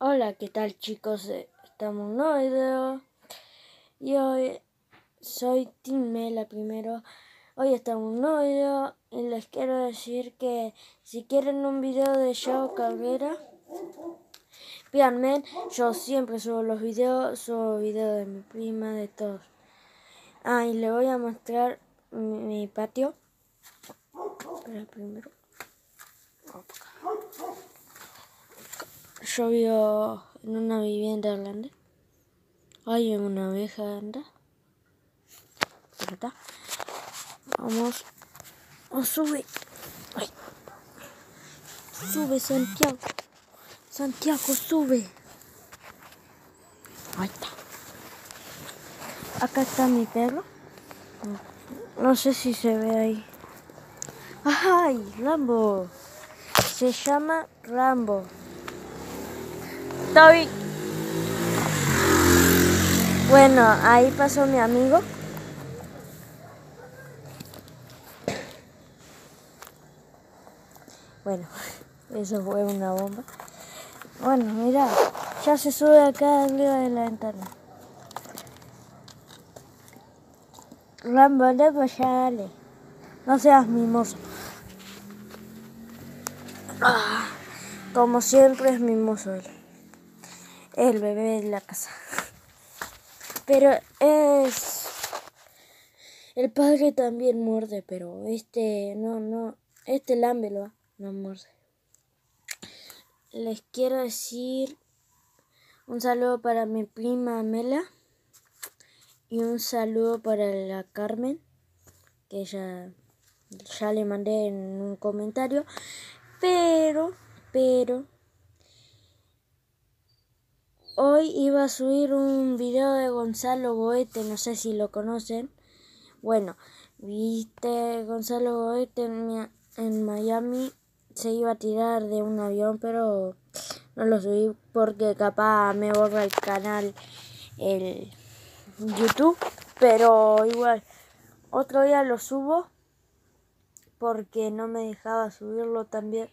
Hola, ¿qué tal chicos? Estamos en un nuevo video y hoy soy Tim Mela primero. Hoy estamos en un nuevo video y les quiero decir que si quieren un video de Show Cabrera, pídanme. Yo siempre subo los videos, subo videos de mi prima, de todos. Ah, y le voy a mostrar mi, mi patio. Espera primero. Yo vivo en una vivienda grande. Hay una abeja anda. Por acá. Vamos. Oh, sube. Ay. Sube, Santiago. Santiago, sube. Ahí está. Acá está mi perro. No sé si se ve ahí. ¡Ay! Rambo. Se llama Rambo. Toby. Bueno, ahí pasó mi amigo. Bueno, eso fue una bomba. Bueno, mira, ya se sube acá arriba de la ventana. Rambo, anda para allá, dale. No seas mimoso. Ah, como siempre es mimoso. El bebé de la casa. Pero es... El padre también muerde, pero este no, no, este lámbelo, no muerde. Les quiero decir un saludo para mi prima Mela y un saludo para la Carmen, que ya, ya le mandé en un comentario, pero, pero, hoy iba a subir un video de Gonzalo Goete, no sé si lo conocen. Bueno, viste Gonzalo Goete en, en Miami se iba a tirar de un avión, pero no lo subí porque capaz me borra el canal el YouTube, pero igual otro día lo subo porque no me dejaba subirlo también